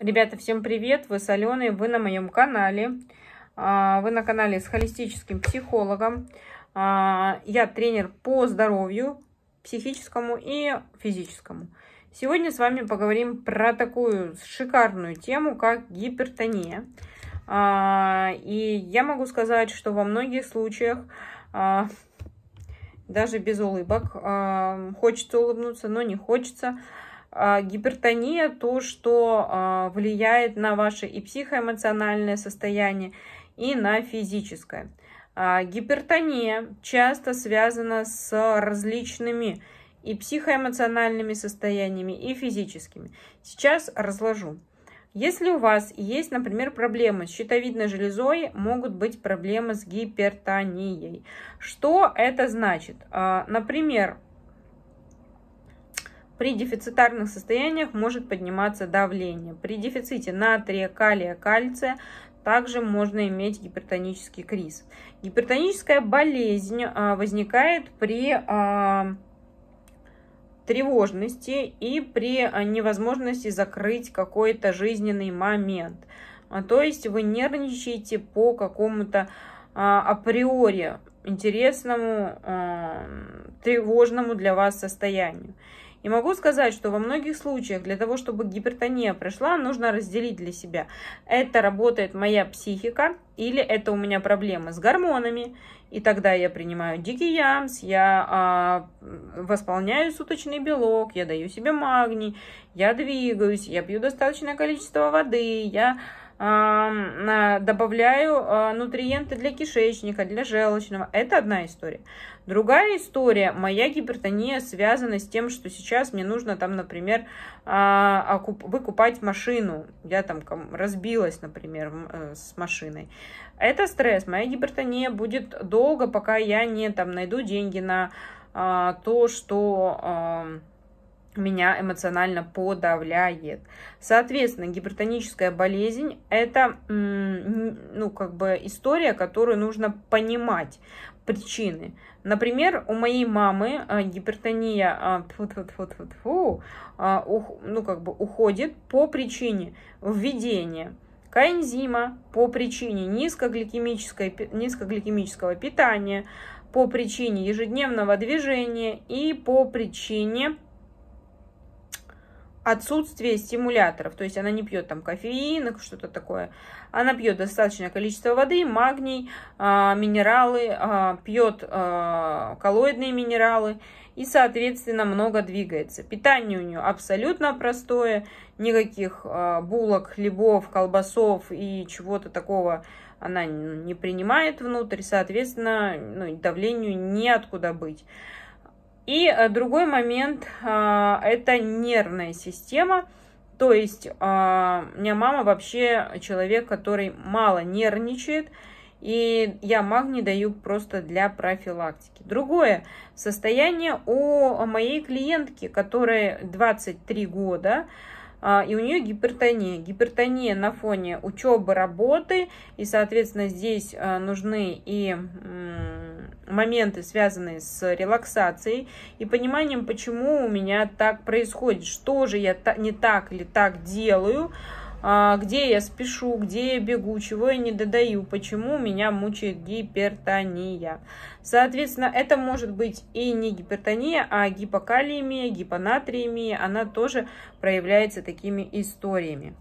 Ребята, всем привет! Вы с Аленой, вы на моем канале. А, вы на канале с холистическим психологом. А, я тренер по здоровью, психическому и физическому. Сегодня с вами поговорим про такую шикарную тему, как гипертония. А, и я могу сказать, что во многих случаях даже без улыбок. Хочется улыбнуться, но не хочется. А, гипертония то, что а, влияет на ваше и психоэмоциональное состояние, и на физическое. А, гипертония часто связана с различными и психоэмоциональными состояниями, и физическими. Сейчас разложу. Если у вас есть, например, проблемы с щитовидной железой, могут быть проблемы с гипертонией. Что это значит? Например, при дефицитарных состояниях может подниматься давление. При дефиците натрия, калия, кальция также можно иметь гипертонический криз. Гипертоническая болезнь а, возникает при а, тревожности и при а, невозможности закрыть какой-то жизненный момент. То есть вы нервничаете по какому-то априори интересному, тревожному для вас состоянию. И могу сказать, что во многих случаях для того, чтобы гипертония прошла, нужно разделить для себя. Это работает моя психика или это у меня проблемы с гормонами. И тогда я принимаю дикий ямс, я а, восполняю суточный белок, я даю себе магний, я двигаюсь, я пью достаточное количество воды, я добавляю а, нутриенты для кишечника, для желчного. Это одна история. Другая история, моя гипертония связана с тем, что сейчас мне нужно там, например, а, выкупать машину. Я там разбилась, например, э, с машиной. Это стресс. Моя гипертония будет долго, пока я не там найду деньги на а, то, что меня эмоционально подавляет. Соответственно, гипертоническая болезнь – это, ну, как бы история, которую нужно понимать причины. Например, у моей мамы а, гипертония фу -фу -фу -фу ну, как бы уходит по причине введения коэнзима, по причине низкогликемической, низкогликемического питания, по причине ежедневного движения и по причине отсутствие стимуляторов, то есть она не пьет там кофеин, что-то такое, она пьет достаточное количество воды, магний, э, минералы, э, пьет э, коллоидные минералы и, соответственно, много двигается. Питание у нее абсолютно простое, никаких булок, хлебов, колбасов и чего-то такого она не принимает внутрь, соответственно, ну, давлению неоткуда быть. И э, другой момент а, – это нервная система. То есть а, у меня мама вообще человек, который мало нервничает, и я магний даю просто для профилактики. Другое состояние у моей клиентки, которая 23 года, а, и у нее гипертония. Гипертония на фоне учебы, работы, и, соответственно, здесь а, нужны и моменты, связанные с релаксацией и пониманием, почему у меня так происходит, что же я не так или так делаю, а, где я спешу, где я бегу, чего я не додаю, почему меня мучает гипертония. Соответственно, это может быть и не гипертония, а гипокалиемия, гипонатриемия, она тоже проявляется такими историями.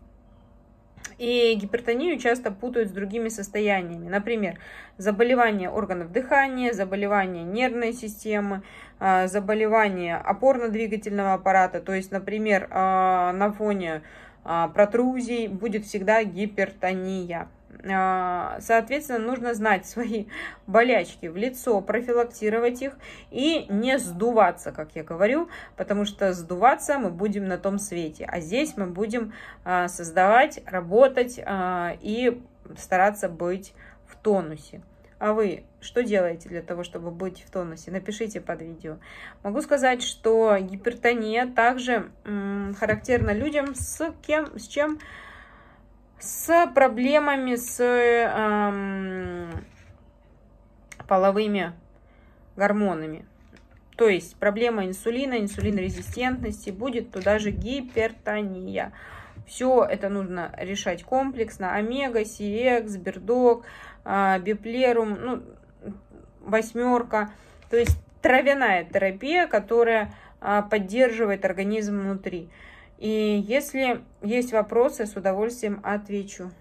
И гипертонию часто путают с другими состояниями. Например, заболевания органов дыхания, заболевания нервной системы, а, заболевания опорно-двигательного аппарата. То есть, например, а, на фоне а, протрузий, будет всегда гипертония. А, соответственно, нужно знать свои болячки в лицо, профилактировать их и не сдуваться, как я говорю, потому что сдуваться мы будем на том свете, а здесь мы будем а, создавать, работать и стараться быть в тонусе. А вы что делаете для того, чтобы быть в тонусе? Напишите под видео. Могу сказать, что гипертония также характерна людям с кем, с чем? С проблемами с эм, половыми гормонами. То есть проблема инсулина, инсулинорезистентности, будет туда же гипертония. Все это нужно решать комплексно. Омега, Сиекс, Бердок, а, Биплерум, ну, восьмерка. То есть травяная терапия, которая а, поддерживает организм внутри. И если есть вопросы, с удовольствием отвечу.